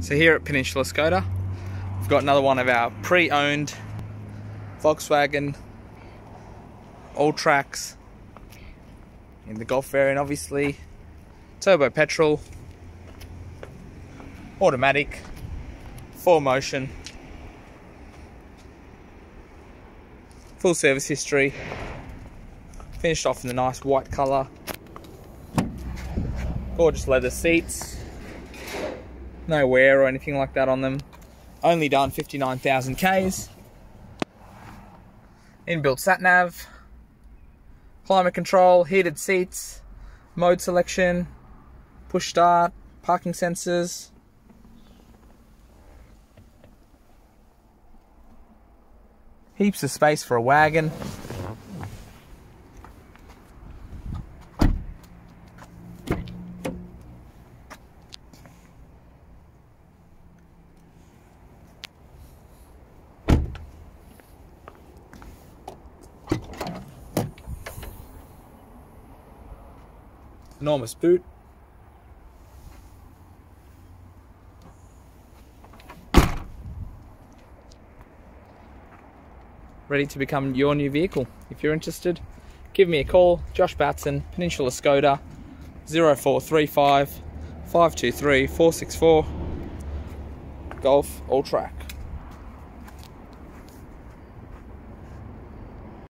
So here at Peninsula Skoda, we've got another one of our pre-owned Volkswagen Alltracks in the Golf variant obviously, turbo petrol, automatic, 4Motion, full service history, finished off in the nice white colour, gorgeous leather seats, no wear or anything like that on them. Only done 59,000 Ks. Inbuilt sat nav, climate control, heated seats, mode selection, push start, parking sensors. Heaps of space for a wagon. Enormous boot. Ready to become your new vehicle. If you're interested, give me a call. Josh Batson, Peninsula Skoda, 0435 523 464 Golf Alltrack.